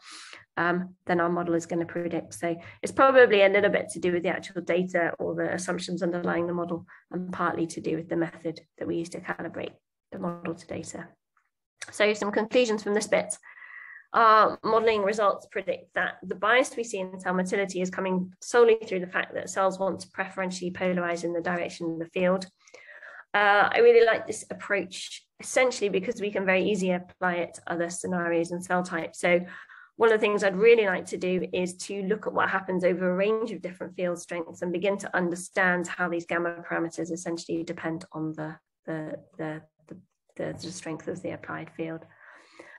um, than our model is going to predict. So it's probably a little bit to do with the actual data or the assumptions underlying the model and partly to do with the method that we use to calibrate the model to data. So some conclusions from this bit. Our modeling results predict that the bias we see in cell motility is coming solely through the fact that cells want to preferentially polarize in the direction of the field. Uh, I really like this approach essentially because we can very easily apply it to other scenarios and cell types. So one of the things I'd really like to do is to look at what happens over a range of different field strengths and begin to understand how these gamma parameters essentially depend on the, the, the, the, the strength of the applied field.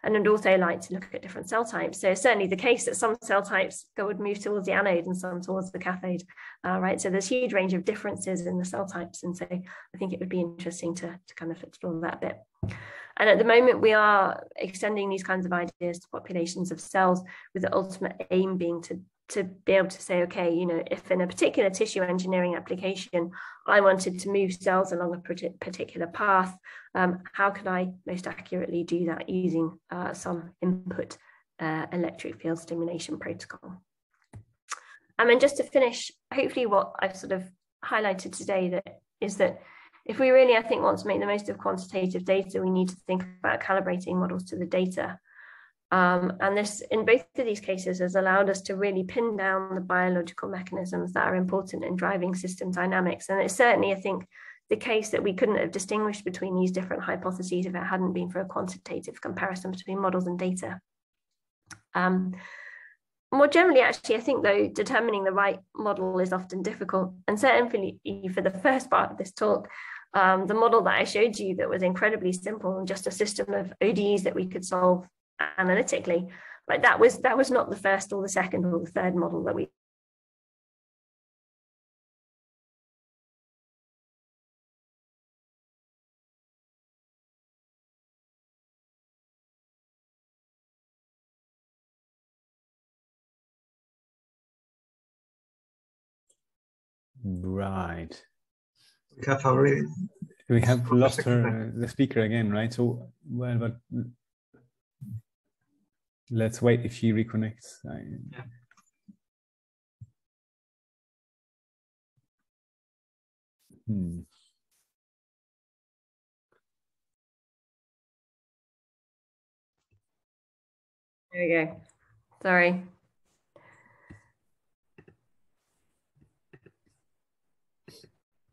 And I'd also like to look at different cell types. So certainly the case that some cell types would move towards the anode and some towards the cathode, uh, right? So there's huge range of differences in the cell types. And so I think it would be interesting to, to kind of explore that a bit. And at the moment, we are extending these kinds of ideas to populations of cells with the ultimate aim being to to be able to say, okay, you know, if in a particular tissue engineering application, I wanted to move cells along a particular path, um, how can I most accurately do that using uh, some input uh, electric field stimulation protocol? Um, and just to finish, hopefully what I've sort of highlighted today that is that if we really, I think, want to make the most of quantitative data, we need to think about calibrating models to the data. Um, and this, in both of these cases, has allowed us to really pin down the biological mechanisms that are important in driving system dynamics. And it's certainly, I think, the case that we couldn't have distinguished between these different hypotheses if it hadn't been for a quantitative comparison between models and data. Um, more generally, actually, I think though determining the right model is often difficult, and certainly for the first part of this talk, um, the model that I showed you that was incredibly simple and just a system of ODEs that we could solve analytically, like that was that was not the first or the second or the third model that we Right. We have already. We have lost her, the speaker again, right? So, well, but let's wait if she reconnects. Yeah. Hmm. There we go. Sorry.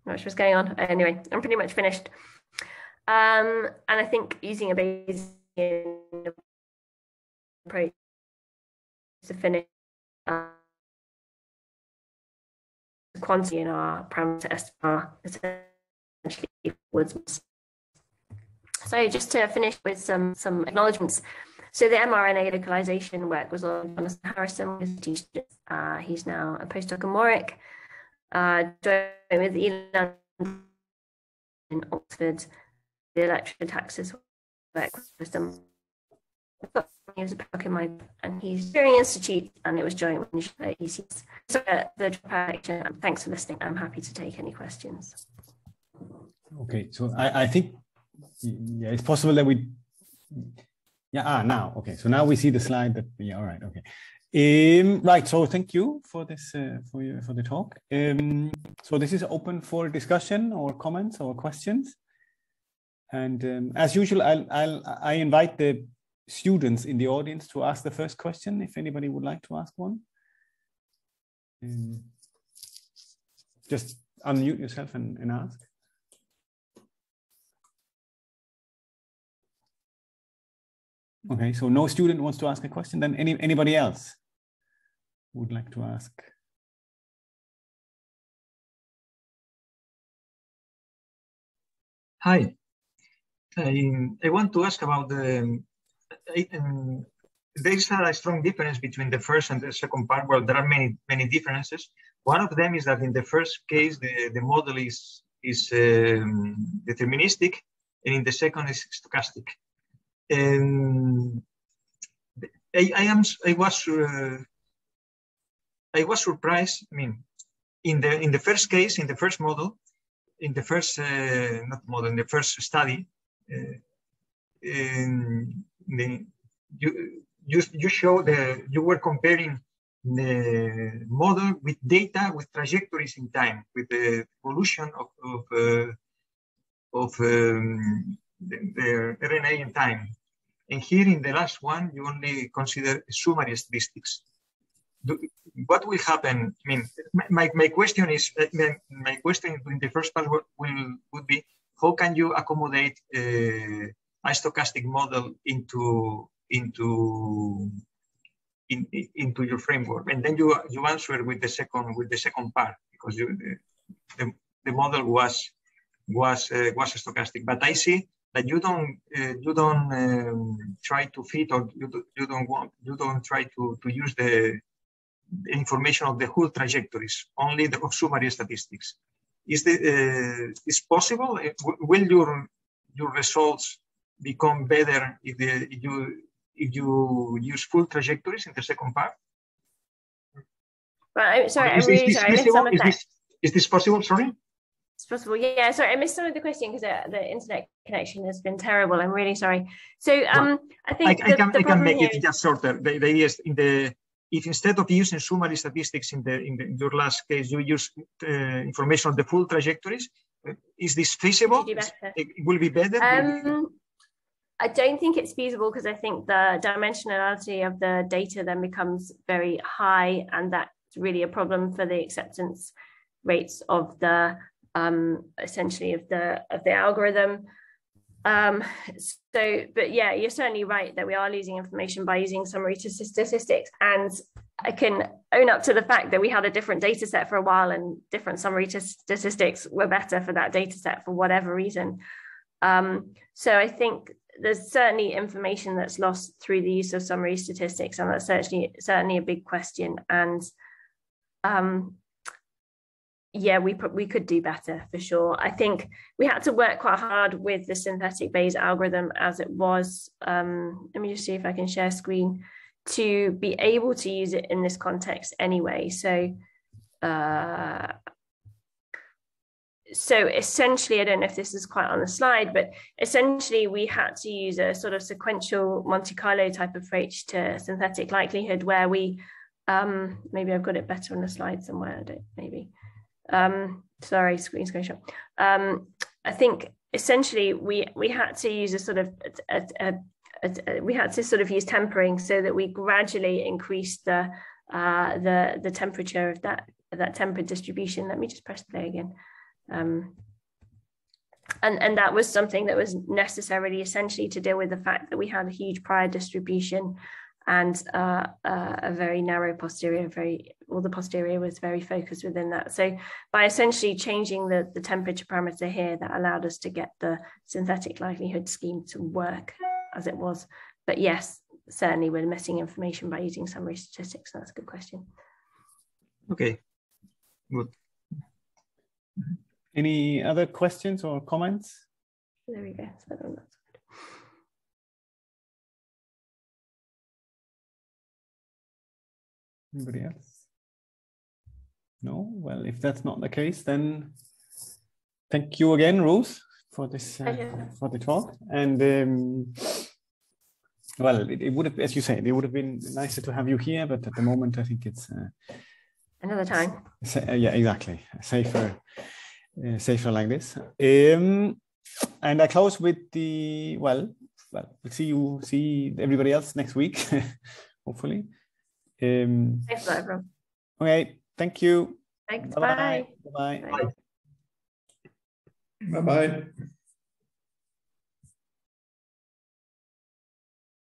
not sure what's going on. Anyway, I'm pretty much finished. Um, and I think using a Bayesian approach to finish uh, the quantity in our parameter SPR essentially. So just to finish with some some acknowledgements. So the mRNA localization work was on Jonathan Harrison, uh, he's now a postdoc in Warwick uh, with Ilan in Oxford, the electrotaxis work with them. He was a POC in my, and he's Turing institute, and it was joint with ECs. So uh, the dropout thanks for listening. I'm happy to take any questions. Okay, so I, I think yeah, it's possible that we yeah ah now okay so now we see the slide that yeah all right okay um, right, so thank you for this uh, for you, for the talk. Um, so this is open for discussion or comments or questions. And um, as usual, I'll, I'll I invite the students in the audience to ask the first question if anybody would like to ask one. Um, just unmute yourself and, and ask. Okay, so no student wants to ask a question. Then any anybody else? would like to ask? Hi. I, I want to ask about the. Um, there is a strong difference between the first and the second part. Well, there are many many differences. One of them is that in the first case, the, the model is is um, deterministic, and in the second is stochastic. And I, I am I was uh, I was surprised. I mean, in the in the first case, in the first model, in the first uh, not model, in the first study, uh, in you you you show the you were comparing the model with data with trajectories in time, with the evolution of of, uh, of um, the, the RNA in time. And here in the last one, you only consider summary statistics do, what will happen? I mean, my, my question is, uh, my question in the first part will, would be, how can you accommodate uh, a stochastic model into into in, into your framework? And then you you answer with the second with the second part because you, the, the model was was uh, was stochastic. But I see that you don't uh, you don't um, try to fit or you, you don't want you don't try to to use the information of the whole trajectories, only the summary statistics. Is the uh, is possible? Uh, will your your results become better if, the, if you if you use full trajectories in the second part? Right, sorry, I'm really sorry. I missed some of is This, is this possible? Sorry. It's possible. Yeah, sorry, I missed some of the question because the, the, internet connection has been terrible. I'm really sorry. So um, well, I think I, I can, I can make it just shorter. The, the idea is in the if instead of using summary statistics in, the, in, the, in your last case, you use uh, information on the full trajectories, uh, is this feasible? It will be better? Um, I don't think it's feasible because I think the dimensionality of the data then becomes very high, and that's really a problem for the acceptance rates of the um, essentially of the of the algorithm. Um, so, but yeah, you're certainly right that we are losing information by using summary statistics. And I can own up to the fact that we had a different data set for a while and different summary statistics were better for that data set for whatever reason. Um, so I think there's certainly information that's lost through the use of summary statistics, and that's certainly certainly a big question. And um, yeah, we we could do better for sure. I think we had to work quite hard with the synthetic Bayes algorithm as it was. Um, let me just see if I can share screen to be able to use it in this context anyway. So, uh, so essentially, I don't know if this is quite on the slide, but essentially we had to use a sort of sequential Monte Carlo type approach to synthetic likelihood where we, um, maybe I've got it better on the slide somewhere, I don't, maybe. Um, sorry, screen screenshot. Um, I think essentially we we had to use a sort of a, a, a, we had to sort of use tempering so that we gradually increased the uh, the the temperature of that that tempered distribution. Let me just press play again. Um, and, and that was something that was necessarily essentially to deal with the fact that we had a huge prior distribution and uh, uh, a very narrow posterior, very all the posterior was very focused within that. So by essentially changing the, the temperature parameter here, that allowed us to get the synthetic likelihood scheme to work as it was. But yes, certainly we're missing information by using summary statistics. That's a good question. Okay, good. Any other questions or comments? There we go. So Anybody else? No? Well, if that's not the case, then thank you again, Ruth, for this uh, for the talk. And um, well, it, it, would have, as you said, it would have been nicer to have you here, but at the moment, I think it's uh, another time. Uh, yeah, exactly. Safer, uh, safer like this. Um, and I close with the well. Well, we'll see you, see everybody else next week, hopefully. Um, Thanks, everyone. Okay, thank you. Thanks. Bye. Bye. Bye. Bye. Bye.